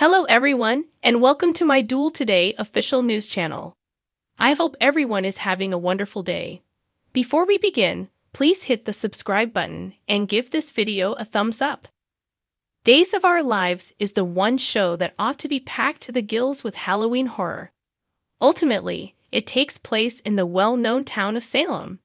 Hello, everyone, and welcome to my Duel Today official news channel. I hope everyone is having a wonderful day. Before we begin, please hit the subscribe button and give this video a thumbs up. Days of Our Lives is the one show that ought to be packed to the gills with Halloween horror. Ultimately, it takes place in the well known town of Salem.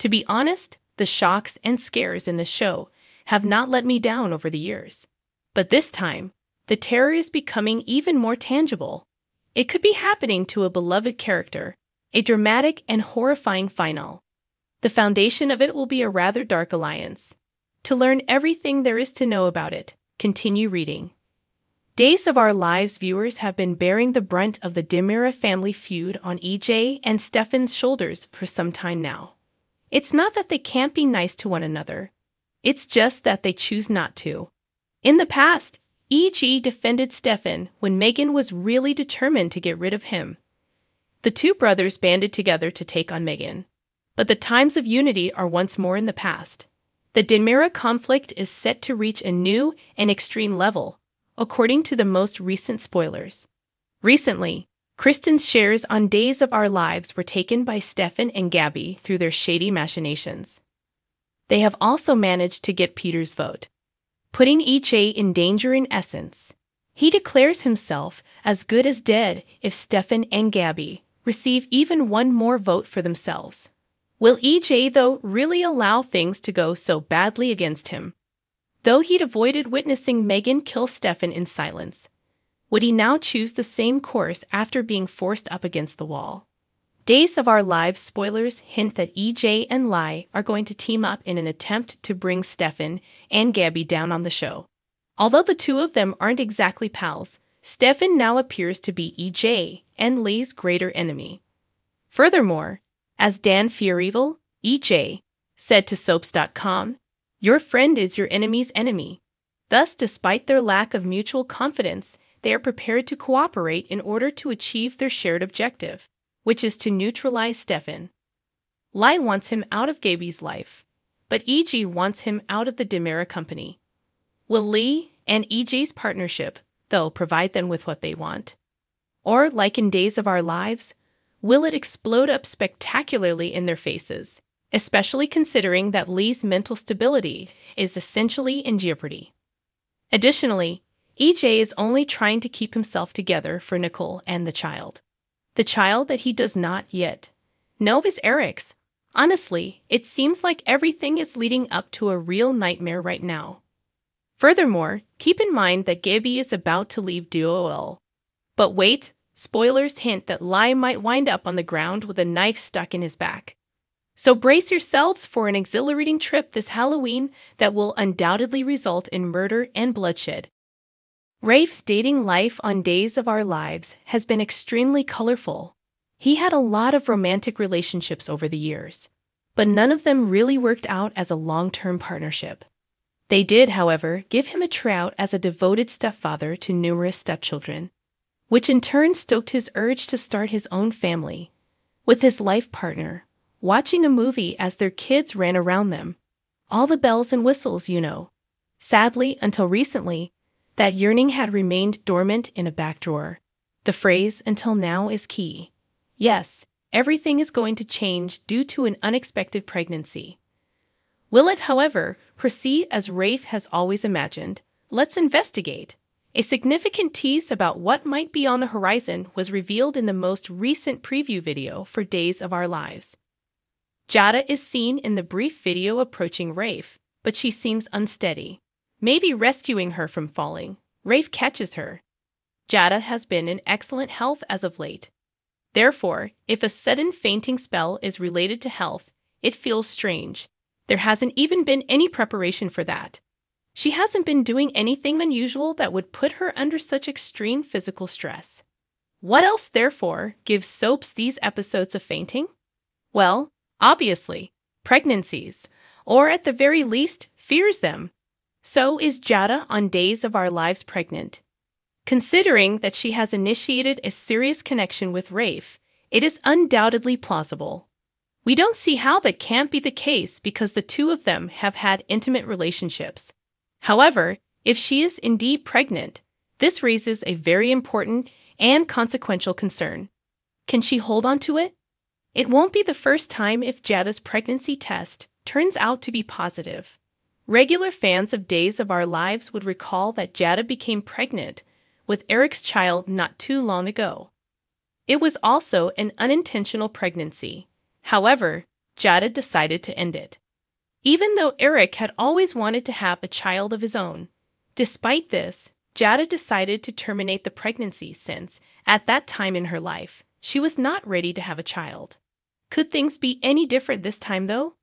To be honest, the shocks and scares in the show have not let me down over the years. But this time, the terror is becoming even more tangible. It could be happening to a beloved character, a dramatic and horrifying final. The foundation of it will be a rather dark alliance. To learn everything there is to know about it, continue reading. Days of Our Lives viewers have been bearing the brunt of the DiMera family feud on EJ and Stefan's shoulders for some time now. It's not that they can't be nice to one another, it's just that they choose not to. In the past, EJ defended Stefan when Megan was really determined to get rid of him. The two brothers banded together to take on Megan. But the times of unity are once more in the past. The DiMera conflict is set to reach a new and extreme level, according to the most recent spoilers. Recently, Kristen's shares on Days of Our Lives were taken by Stefan and Gabi through their shady machinations. They have also managed to get Peter's vote putting EJ in danger in essence. He declares himself as good as dead if Stefan and Gabi receive even one more vote for themselves. Will EJ, though, really allow things to go so badly against him? Though he'd avoided witnessing Megan kill Stefan in silence, would he now choose the same course after being forced up against the wall? Days of Our Lives spoilers hint that EJ and Lai are going to team up in an attempt to bring Stefan and Gabi down on the show. Although the two of them aren't exactly pals, Stefan now appears to be EJ and Lai's greater enemy. Furthermore, as Dan Feuerriegel, EJ, said to Soaps.com, your friend is your enemy's enemy. Thus, despite their lack of mutual confidence, they are prepared to cooperate in order to achieve their shared objective which is to neutralize Stefan. Lai wants him out of Gabi's life, but EJ wants him out of the DiMera company. Will Li and EJ's partnership, though, provide them with what they want? Or, like in Days of Our Lives, will it explode up spectacularly in their faces, especially considering that Li's mental stability is essentially in jeopardy? Additionally, EJ is only trying to keep himself together for Nicole and the child. The child that he does not yet know is Eric's. Honestly, it seems like everything is leading up to a real nightmare right now. Furthermore, keep in mind that Gabi is about to leave Duo. But wait, spoilers hint that Lai might wind up on the ground with a knife stuck in his back. So brace yourselves for an exhilarating trip this Halloween that will undoubtedly result in murder and bloodshed. Rafe's dating life on Days of Our Lives has been extremely colorful. He had a lot of romantic relationships over the years, but none of them really worked out as a long term partnership. They did, however, give him a tryout as a devoted stepfather to numerous stepchildren, which in turn stoked his urge to start his own family. With his life partner, watching a movie as their kids ran around them. All the bells and whistles, you know. Sadly, until recently, that yearning had remained dormant in a back drawer. The phrase until now is key. Yes, everything is going to change due to an unexpected pregnancy. Will it, however, proceed as Rafe has always imagined? Let's investigate. A significant tease about what might be on the horizon was revealed in the most recent preview video for Days of Our Lives. Jada is seen in the brief video approaching Rafe, but she seems unsteady maybe rescuing her from falling. Rafe catches her. Jada has been in excellent health as of late. Therefore, if a sudden fainting spell is related to health, it feels strange. There hasn't even been any preparation for that. She hasn't been doing anything unusual that would put her under such extreme physical stress. What else, therefore, gives soaps these episodes of fainting? Well, obviously, pregnancies, or at the very least, fears them. So is Jada on Days of Our Lives pregnant. Considering that she has initiated a serious connection with Rafe, it is undoubtedly plausible. We don't see how that can't be the case because the two of them have had intimate relationships. However, if she is indeed pregnant, This raises a very important and consequential concern. Can she hold on to it? It won't be the first time if Jada's pregnancy test turns out to be positive. Regular fans of Days of Our Lives would recall that Jada became pregnant with Eric's child not too long ago. It was also an unintentional pregnancy. However, Jada decided to end it. Even though Eric had always wanted to have a child of his own. Despite this, Jada decided to terminate the pregnancy since, at that time in her life, she was not ready to have a child. Could things be any different this time, though?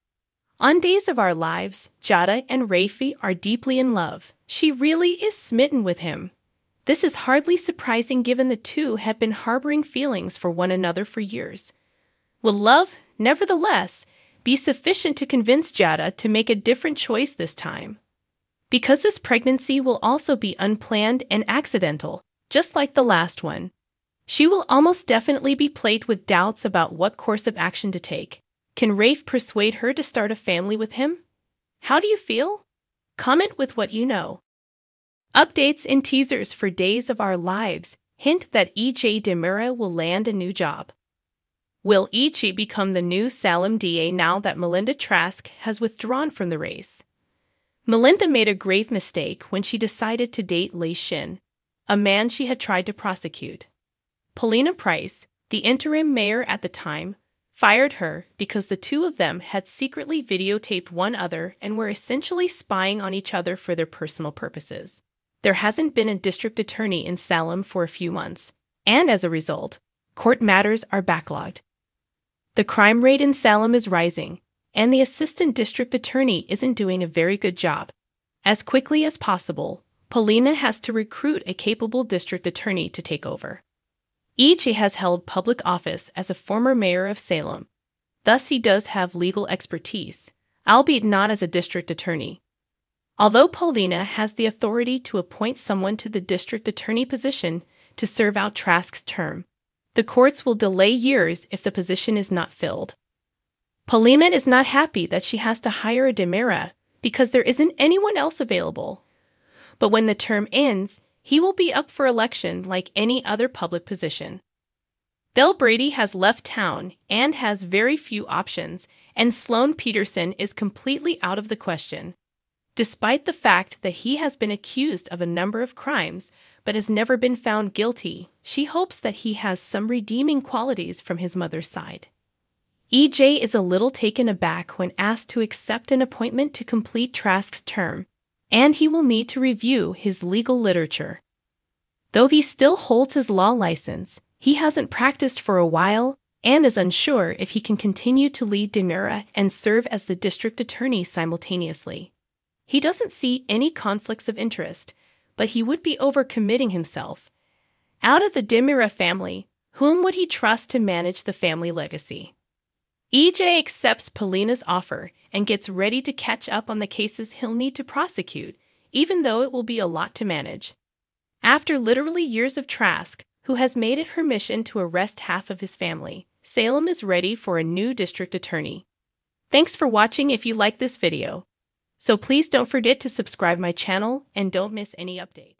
On Days of Our Lives, Jada and Rafi are deeply in love. She really is smitten with him. This is hardly surprising given the two have been harboring feelings for one another for years. Will love, nevertheless, be sufficient to convince Jada to make a different choice this time? Because this pregnancy will also be unplanned and accidental, just like the last one, she will almost definitely be plagued with doubts about what course of action to take. Can Rafe persuade her to start a family with him? How do you feel? Comment with what you know. Updates and teasers for Days of Our Lives hint that EJ DiMera will land a new job. Will EJ become the new Salem DA now that Melinda Trask has withdrawn from the race? Melinda made a grave mistake when she decided to date Li Shin, a man she had tried to prosecute. Paulina Price, the interim mayor at the time, fired her because the two of them had secretly videotaped one other and were essentially spying on each other for their personal purposes. There hasn't been a district attorney in Salem for a few months, and as a result, court matters are backlogged. The crime rate in Salem is rising, and the assistant district attorney isn't doing a very good job. As quickly as possible, Paulina has to recruit a capable district attorney to take over. EJ has held public office as a former mayor of Salem. Thus, he does have legal expertise, albeit not as a district attorney. Although Paulina has the authority to appoint someone to the district attorney position to serve out Trask's term, the courts will delay years if the position is not filled. Paulina is not happy that she has to hire a DiMera because there isn't anyone else available. But when the term ends, he will be up for election like any other public position. Del Brady has left town and has very few options, and Sloan Peterson is completely out of the question. Despite the fact that he has been accused of a number of crimes but has never been found guilty, she hopes that he has some redeeming qualities from his mother's side. EJ is a little taken aback when asked to accept an appointment to complete Trask's term and he will need to review his legal literature. Though he still holds his law license, he hasn't practiced for a while and is unsure if he can continue to lead DiMera and serve as the district attorney simultaneously. He doesn't see any conflicts of interest, but he would be overcommitting himself. Out of the DiMera family, whom would he trust to manage the family legacy? EJ accepts Paulina's offer and gets ready to catch up on the cases he'll need to prosecute, even though it will be a lot to manage. After literally years of Trask, who has made it her mission to arrest half of his family, Salem is ready for a new district attorney. Thanks for watching if you like this video. So please don't forget to subscribe my channel and don't miss any update.